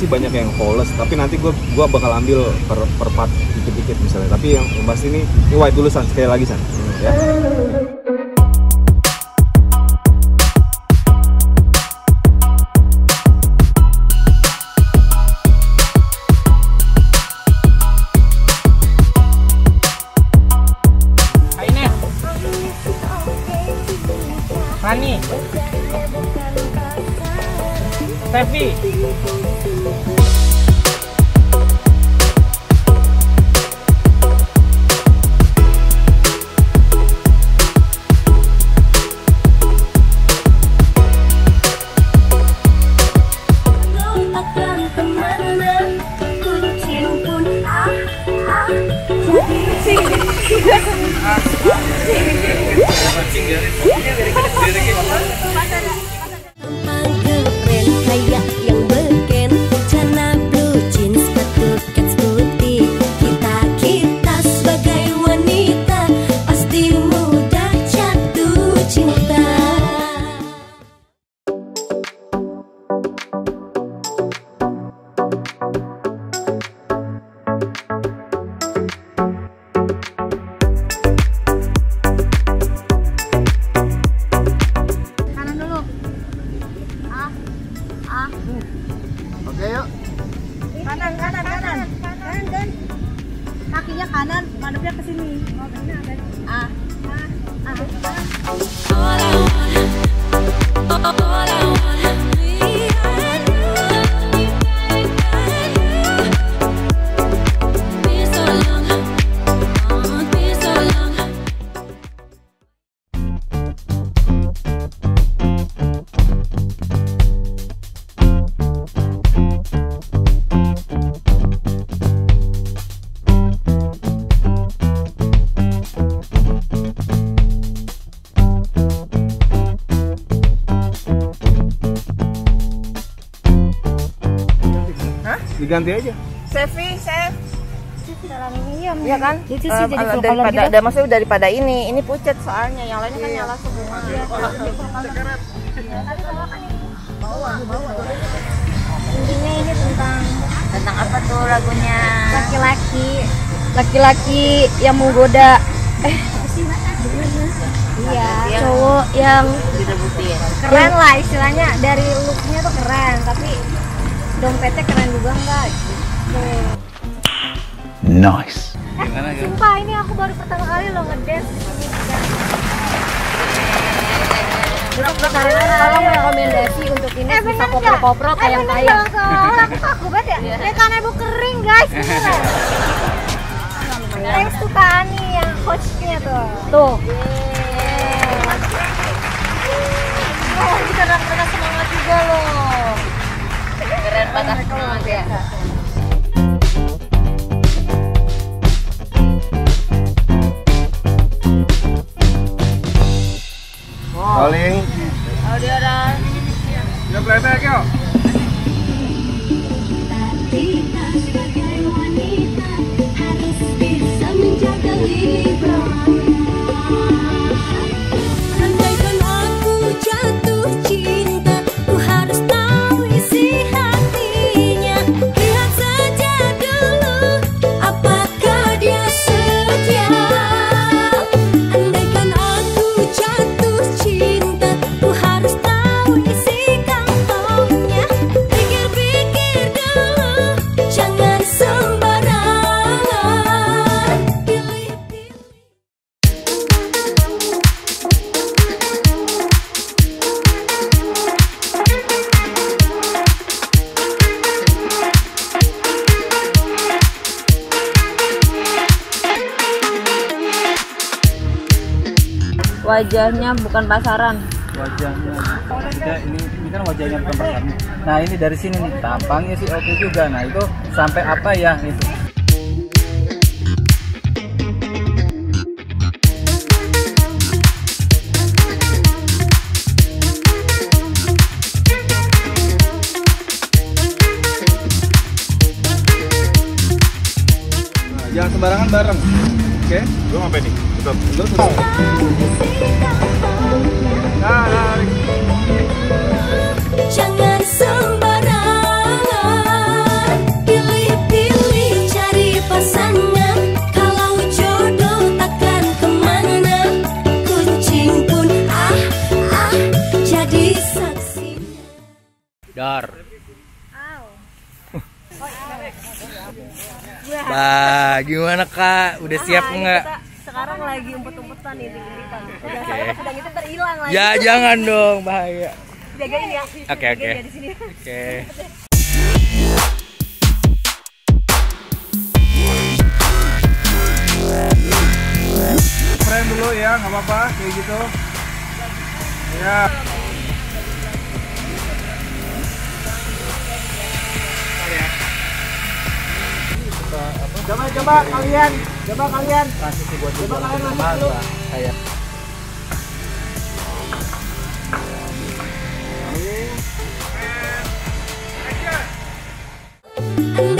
sih banyak yang flawless tapi nanti gue gua bakal ambil per, per part dikit-dikit misalnya. Tapi yang, yang pasti ini ini white dulu san. Sekali lagi san. Ya Tevi ah oke yuk. Kanan kanan kanan. Kanan kan kakinya kanan madepnya ke sini. Ah. Ah. Ah. All diganti aja. Sevi, Sev. Iya Iya kan? itu sih Eh, jadi color daripada, gitu. ada maksudnya daripada ini, ini pucat soalnya, yang lainnya kan nyala semua. intinya ini tentang Tentang apa tuh lagunya? laki-laki. Laki-laki yang menggoda eh iya Yang- cowok yang keren lah istilahnya. Dari looknya tuh keren tapi dompetnya keren juga enggak gitu Nice. eh, sumpah ini aku baru pertama kali lo ngedance. Di sini Tolong rekomendasi untuk ini Eh, bisa kopro-kopro kayak kayak aku kaku banget ya. Ini karena ibu kering guys beneran thanks to Kak Ani yang coachnya tuh. Tuh paling Audio dan ya playback yuk Kita sebagai wanita harus bisa menjaga libido. Wajahnya bukan pasaran. wajahnya maksudnya ini ini kan wajahnya bukan pasaran nah ini dari sini nih tampangnya sih oke juga nah itu sampai apa ya itu Nah, jangan sembarangan bareng. Oke? Gue ngapain nih? Tutup. Lu tutup. Dar Bah, gimana kak? Udah siap nggak? Sekarang lagi umpet-umpetan nih di. Udah Oke. saya sedang itu terhilang lagi. Ya jangan dong, bahaya. Jagain ya. Oke oke. Jagain di sini. Oke. frame dulu ya, nggak apa-apa kayak gitu. Ya. ya. Coba coba kalian coba kalian. Buat coba kalian masuk dulu kayak And